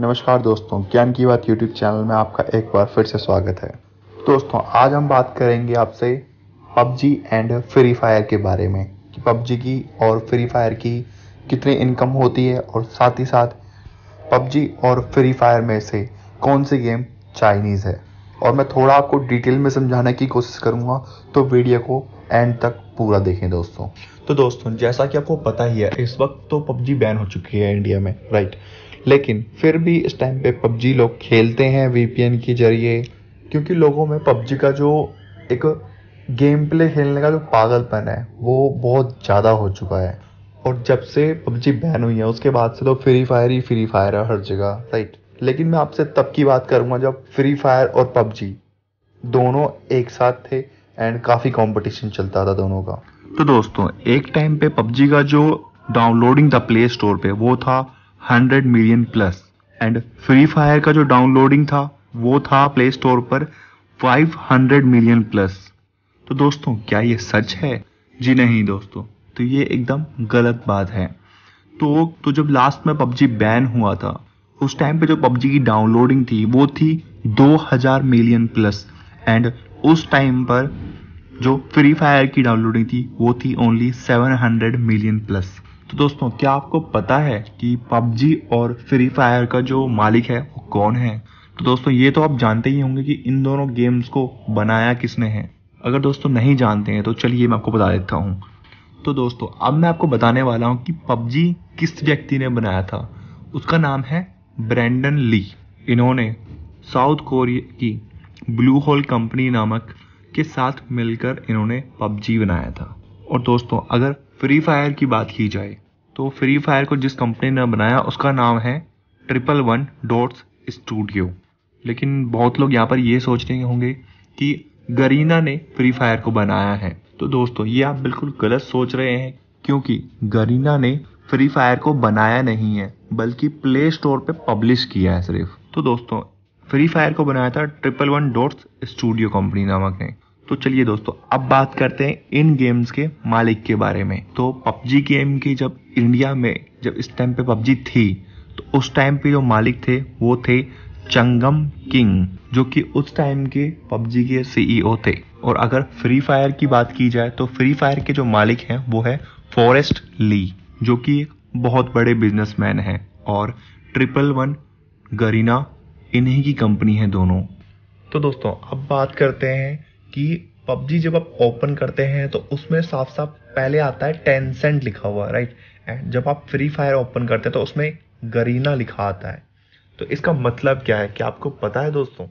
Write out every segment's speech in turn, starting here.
नमस्कार दोस्तों, ज्ञान की बात यूट्यूब चैनल में आपका एक बार फिर से स्वागत है। दोस्तों, आज हम बात करेंगे आपसे पबजी एंड फ्री फायर के बारे में कि पबजी की और फ्री फायर की कितनी इनकम होती है और साथ ही साथ पबजी और फ्री फायर में से कौन सी गेम चाइनीज़ है। और मैं थोड़ा आपको डिटेल में समझाने की कोशिश करूँगा तो वीडियो को एंड तक पूरा देखें दोस्तों। तो दोस्तों, जैसा कि आपको पता ही है, इस वक्त तो पबजी बैन हो चुकी है इंडिया में राइट लेकिन फिर भी इस टाइम पे पबजी लोग खेलते हैं वीपीएन के ज़रिए, क्योंकि लोगों में पबजी का जो एक गेम प्ले खेलने का जो पागलपन है, वो बहुत ज़्यादा हो चुका है। और जब से पबजी बैन हुई है, उसके बाद से तो फ्री फायर ही फ्री फायर है हर जगह राइट लेकिन मैं आपसे तब की बात करूँगा जब फ्री फायर और पबजी दोनों एक साथ थे एंड काफ़ी कंपटीशन चलता था दोनों का। तो दोस्तों, एक टाइम पे पबजी का जो डाउनलोडिंग था प्ले स्टोर पे, वो था hundred million plus. And free fire का जो डाउनलोडिंग था, वो था प्ले स्टोर पर फाइव हंड्रेड मिलियन प्लस। तो दोस्तों, क्या ये सच है? जी नहीं दोस्तों तो ये एकदम गलत बात है। तो तो जब लास्ट में पबजी बैन हुआ था, उस टाइम पे जो पबजी की डाउनलोडिंग थी, वो थी 2000 मिलियन प्लस। एंड उस टाइम पर जो फ्री फायर की डाउनलोडिंग थी, वो थी ओनली 700 मिलियन प्लस। तो दोस्तों, क्या आपको पता है कि पबजी और फ्री फायर का जो मालिक है, वो कौन है? तो दोस्तों, ये तो आप जानते ही होंगे कि इन दोनों गेम्स को बनाया किसने है। अगर दोस्तों नहीं जानते हैं तो चलिए मैं आपको बता देता हूँ। तो दोस्तों, अब मैं आपको बताने वाला हूँ कि पबजी किस व्यक्ति ने बनाया था। उसका नाम है ब्रैंडन ली। इन्होंने साउथ कोरिया की ब्लू होल कंपनी नामक के साथ मिलकर इन्होंने पबजी बनाया था। और दोस्तों, अगर फ्री फायर की बात की जाए तो फ्री फायर को जिस कंपनी ने बनाया, उसका नाम है ट्रिपल वन डॉट्स स्टूडियो लेकिन बहुत लोग यहाँ पर ये सोच रहे होंगे कि गरीना ने फ्री फायर को बनाया है। तो दोस्तों, ये आप बिल्कुल गलत सोच रहे हैं, क्योंकि गरीना ने फ्री फायर को बनाया नहीं है, बल्कि प्ले स्टोर पे पब्लिश किया है सिर्फ़। तो दोस्तों फ्री फायर को बनाया था triple one dots studio company नामक ने। तो चलिए दोस्तों, अब बात करते हैं इन गेम्स के मालिक के बारे में। तो पबजी गेम की जब इंडिया में, जब इस टाइम पे पबजी थी तो उस टाइम पे जो मालिक थे, वो थे चंगम किंग जो कि उस टाइम के पबजी के सीईओ थे। और अगर फ्री फायर की बात की जाए तो फ्री फायर के जो मालिक हैं, वो है फॉरेस्ट ली जो कि एक बहुत बड़े बिजनेसमैन हैं। और ट्रिपल वन गरीना इन्हीं की कंपनी है दोनों। तो दोस्तों, अब बात करते हैं कि पबजी जब आप ओपन करते हैं तो उसमें साफ़ साफ़ पहले आता है टेंसेंट लिखा हुआ राइट एंड जब आप फ्री फायर ओपन करते हैं तो उसमें गरीना लिखा आता है। तो इसका मतलब क्या है? क्या आपको पता है दोस्तों?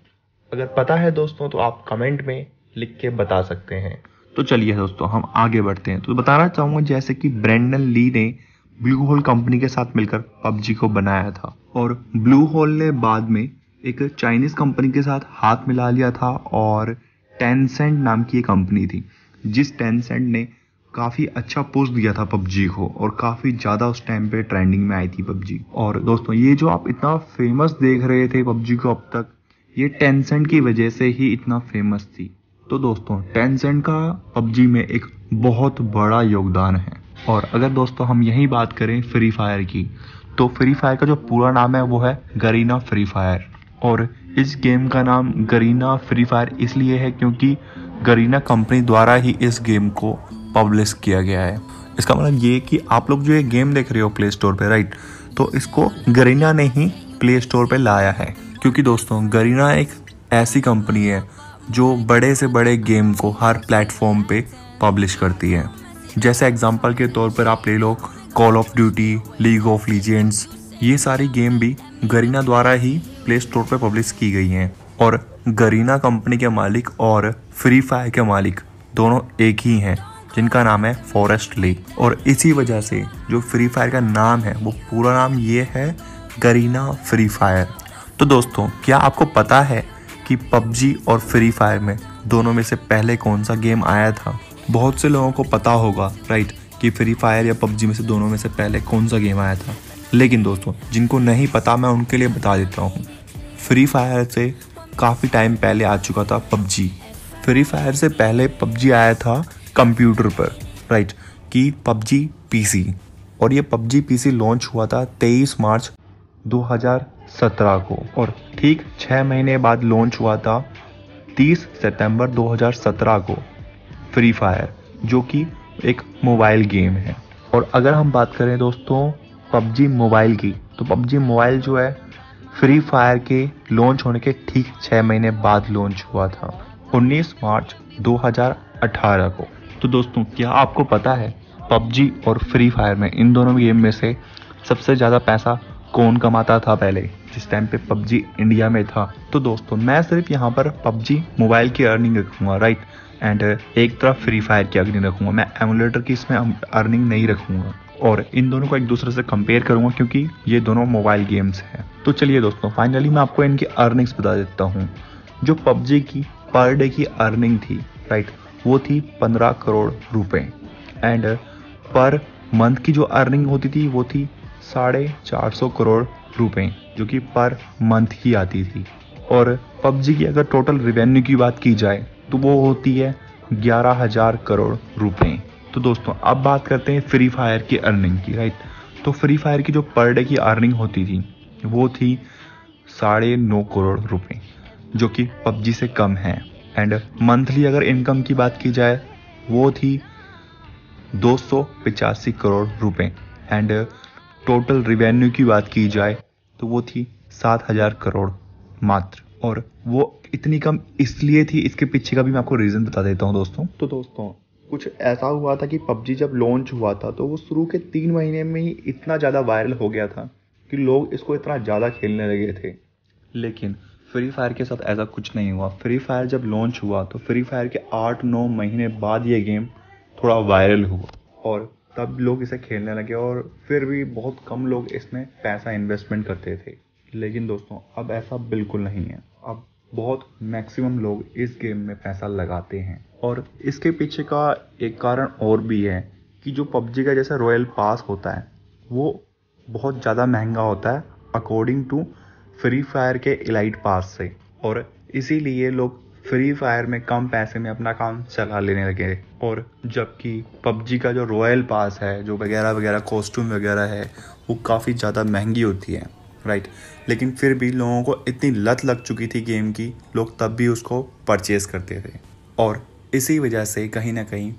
अगर पता है दोस्तों तो आप कमेंट में लिख के बता सकते हैं। तो चलिए दोस्तों, हम आगे बढ़ते हैं। तो बताना चाहूँगा, जैसे कि ब्रेंडन ली ने ब्लू होल कंपनी के साथ मिलकर पबजी को बनाया था। और ब्लू होल ने बाद में एक चाइनीज़ कंपनी के साथ हाथ मिला लिया था, और टेंसेंट नाम की एक कंपनी थी, जिस टेंसेंट ने काफ़ी अच्छा पोस्ट दिया था पबजी को और काफ़ी ज़्यादा उस टाइम पे ट्रेंडिंग में आई थी पबजी। और दोस्तों, ये जो आप इतना फ़ेमस देख रहे थे पबजी को अब तक, ये टेंसेंट की वजह से ही इतना फ़ेमस थी। तो दोस्तों टेंसेंट का पबजी में एक बहुत बड़ा योगदान है। और अगर दोस्तों हम यही बात करें फ्री फायर की तो फ्री फायर का जो पूरा नाम है, वो है गरीना फ्री फायर और इस गेम का नाम गरीना फ्री फायर इसलिए है क्योंकि गरीना कंपनी द्वारा ही इस गेम को पब्लिश किया गया है। इसका मतलब ये कि आप लोग जो ये गेम देख रहे हो प्ले स्टोर पर राइट तो इसको गरीना ने ही प्ले स्टोर पर लाया है। क्योंकि दोस्तों, गरीना एक ऐसी कंपनी है जो बड़े से बड़े गेम को हर प्लेटफॉर्म पे पब्लिश करती है। जैसे एग्जांपल के तौर पर आप ले लो call of duty league of legends ये सारी गेम भी गरीना द्वारा ही प्ले स्टोर पर पब्लिश की गई हैं और गरीना कंपनी के मालिक और फ्री फायर के मालिक दोनों एक ही हैं, जिनका नाम है फॉरेस्ट ली और इसी वजह से जो फ्री फायर का नाम है, वो पूरा नाम ये है गरीना फ्री फायर तो दोस्तों, क्या आपको पता है कि पबजी और फ्री फायर में दोनों में से पहले कौन सा गेम आया था? बहुत से लोगों को पता होगा राइट कि फ्री फायर या पबजी में से दोनों में से पहले कौन सा गेम आया था। लेकिन दोस्तों, जिनको नहीं पता, मैं उनके लिए बता देता हूँ। फ्री फायर से काफ़ी टाइम पहले आ चुका था पबजी। फ्री फायर से पहले पबजी आया था कंप्यूटर पर राइट कि पबजी पीसी और ये पबजी पीसी लॉन्च हुआ था 23 मार्च 2017 को। और ठीक छः महीने बाद लॉन्च हुआ था 30 सितंबर 2017 को फ्री फायर जो कि एक मोबाइल गेम है। और अगर हम बात करें दोस्तों पबजी मोबाइल की। तो पबजी मोबाइल जो है फ्री फायर के लॉन्च होने के ठीक छः महीने बाद लॉन्च हुआ था 19 मार्च 2018 को। तो दोस्तों, क्या आपको पता है, पबजी और फ्री फायर में इन दोनों गेम में से सबसे ज़्यादा पैसा कौन कमाता था पहले? जिस टाइम पे पबजी इंडिया में था। तो दोस्तों, मैं सिर्फ़ यहाँ पर पबजी मोबाइल की अर्निंग रखूँगा राइट एंड एक तरफ़ फ्री फायर की अर्निंग रखूँगा। मैं एमुलेटर की इसमें अर्निंग नहीं रखूँगा। और इन दोनों को एक दूसरे से कंपेयर करूँगा क्योंकि ये दोनों मोबाइल गेम्स हैं। तो चलिए दोस्तों फाइनली मैं आपको इनकी अर्निंग्स बता देता हूँ। जो पबजी की पर डे की अर्निंग थी राइट वो थी पंद्रह करोड़ रुपए। एंड पर मंथ की जो अर्निंग होती थी, वो थी साढ़े चार सौ करोड़ रुपए, जो कि पर मंथ की आती थी। और पबजी की अगर टोटल रिवेन्यू की बात की जाए तो वो होती है ग्यारह हज़ार करोड़ रुपए। तो दोस्तों, अब बात करते हैं फ्री फायर की अर्निंग की राइट तो फ्री फायर की जो पर डे की अर्निंग होती थी, वो थी साढ़े नौ करोड़ रुपए, जो कि पबजी से कम है। एंड मंथली अगर इनकम की बात की जाए, वो थी दो करोड़ रुपए। एंड टोटल रिवेन्यू की बात की जाए तो वो थी सात हज़ार करोड़ मात्र। और वो इतनी कम इसलिए थी, इसके पीछे का भी मैं आपको रीज़न बता देता हूँ दोस्तों। तो दोस्तों कुछ ऐसा हुआ था कि पबजी जब लॉन्च हुआ था तो वो शुरू के तीन महीने में ही इतना ज़्यादा वायरल हो गया था कि लोग इसको इतना ज़्यादा खेलने लगे थे। लेकिन फ्री फायर के साथ ऐसा कुछ नहीं हुआ। फ्री फायर जब लॉन्च हुआ तो फ्री फायर के आठ नौ महीने बाद ये गेम थोड़ा वायरल हुआ और तब लोग इसे खेलने लगे और फिर भी बहुत कम लोग इसमें पैसा इन्वेस्टमेंट करते थे। लेकिन दोस्तों, अब ऐसा बिल्कुल नहीं है। अब बहुत मैक्सिमम लोग इस गेम में पैसा लगाते हैं। और इसके पीछे का एक कारण और भी है कि जो पबजी का जैसा रॉयल पास होता है, वो बहुत ज़्यादा महँगा होता है अकॉर्डिंग टू फ्री फायर के इलाइट पास से। और इसीलिए लोग फ्री फायर में कम पैसे में अपना काम चला लेने लगे। और जबकि पबजी का जो रॉयल पास है, जो वगैरह वगैरह कॉस्ट्यूम वगैरह है, वो काफ़ी ज़्यादा महँगी होती है राइट लेकिन फिर भी लोगों को इतनी लत लग चुकी थी गेम की, लोग तब भी उसको परचेज़ करते थे। और इसी वजह से कहीं ना कहीं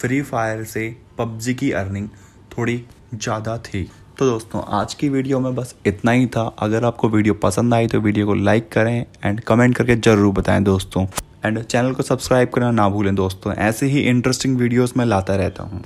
फ्री फायर से पबजी की अर्निंग थोड़ी ज़्यादा थी। तो दोस्तों, आज की वीडियो में बस इतना ही था। अगर आपको वीडियो पसंद आई तो वीडियो को लाइक करें एंड कमेंट करके ज़रूर बताएँ दोस्तों। एंड चैनल को सब्सक्राइब करना ना भूलें दोस्तों। ऐसे ही इंटरेस्टिंग वीडियोस मैं लाता रहता हूँ।